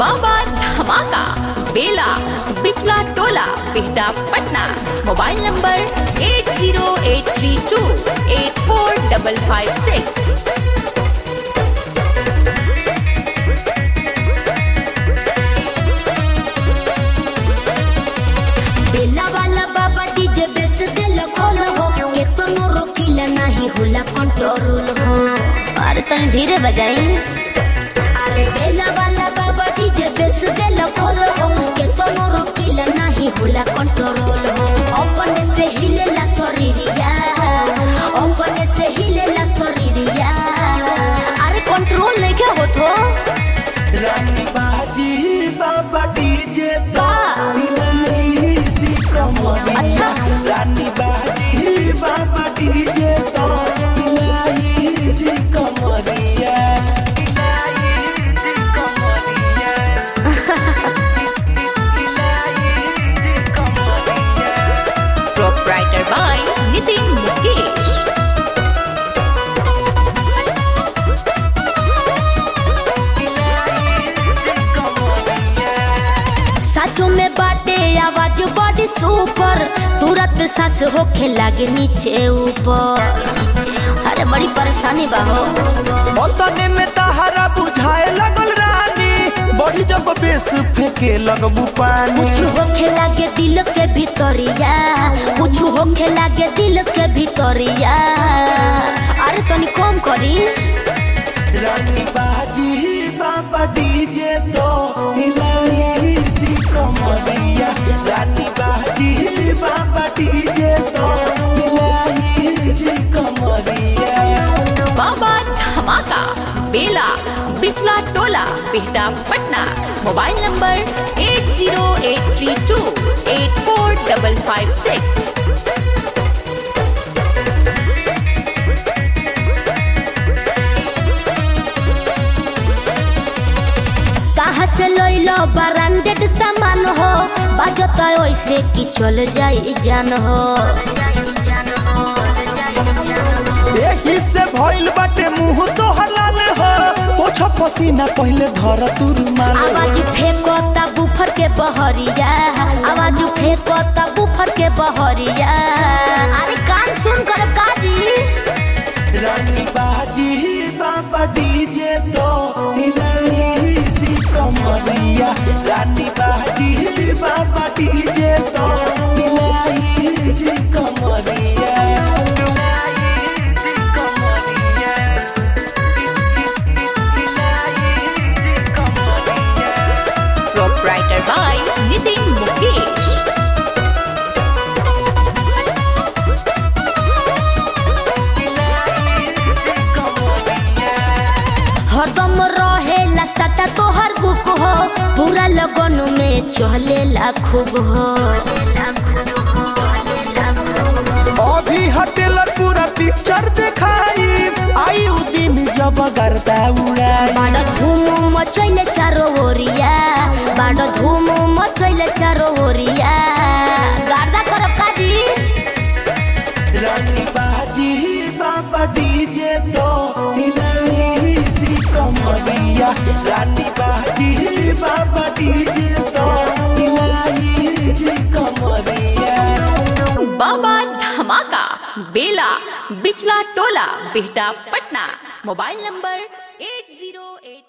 Baba Dhamaka, Bela, Bichla Tola, Bihta Patna, mobile number eight zero eight three two eight four double five six Bela वाला बाबा तो होला control हो। धीरे बजाई। Super तुरंत सांस होखे लागे नीचे ऊपर। अरे बड़ी परेशानी बा हो। ओतने में तहरा बुझाए लगल रानी। बड़ी जब बेस फेंके लगबू पानी। कुछ होखे लागे दिल के भीतरिया। कुछ होखे लागे दिल के भीतरिया। अरे तनी कम करी। Tola Bihta Patna. Mobile number eight zero eight three two eight four double five six. से ब्रांडेड सामान हो। बाजता ऐसे कि चल जाई जान हो। से भइल बाटे मुँह पसीना पहले धर तुरमाल आवाज़ फेंकता बुफर के बहरिया आवाज़ बुफर के बहरिया। में चलेला खूब हो। अभी हटेलर पूरा पिक्चर देखाई। आई उ दिन जब गर्दा उड़ाई बाड़ धूम मचैले चारो ओरिया। बाड़ धूम मचैले चारो ओरिया। गार्दा करब काजी। रानी बाजी बाबा डीजे तो हिलाई दी कमरिया। रानी बाजी बाबा DJ Dhamaka Bela Bichla Tola Behta Patna mobile number eight zero eight